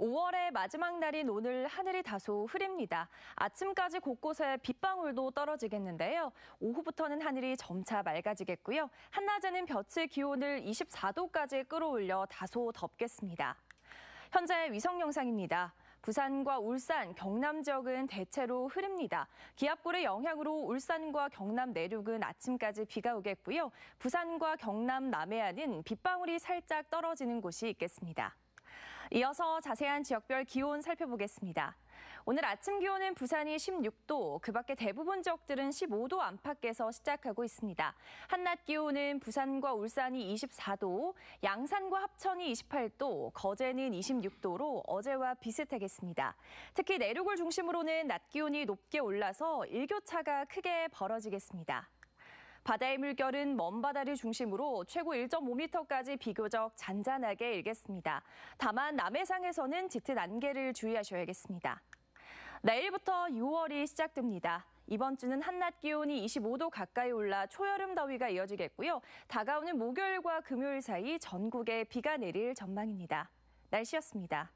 5월의 마지막 날인 오늘 하늘이 다소 흐립니다. 아침까지 곳곳에 빗방울도 떨어지겠는데요. 오후부터는 하늘이 점차 맑아지겠고요. 한낮에는 볕의 기온을 24도까지 끌어올려 다소 덥겠습니다. 현재 위성 영상입니다. 부산과 울산, 경남 지역은 대체로 흐립니다. 기압골의 영향으로 울산과 경남 내륙은 아침까지 비가 오겠고요. 부산과 경남 남해안은 빗방울이 살짝 떨어지는 곳이 있겠습니다. 이어서 자세한 지역별 기온 살펴보겠습니다. 오늘 아침 기온은 부산이 16도, 그 밖에 대부분 지역들은 15도 안팎에서 시작하고 있습니다. 한낮 기온은 부산과 울산이 24도, 양산과 합천이 28도, 거제는 26도로 어제와 비슷하겠습니다. 특히 내륙을 중심으로는 낮 기온이 높게 올라서 일교차가 크게 벌어지겠습니다. 바다의 물결은 먼 바다를 중심으로 최고 1.5m까지 비교적 잔잔하게 일겠습니다. 다만 남해상에서는 짙은 안개를 주의하셔야겠습니다. 내일부터 6월이 시작됩니다. 이번 주는 한낮 기온이 25도 가까이 올라 초여름 더위가 이어지겠고요. 다가오는 목요일과 금요일 사이 전국에 비가 내릴 전망입니다. 날씨였습니다.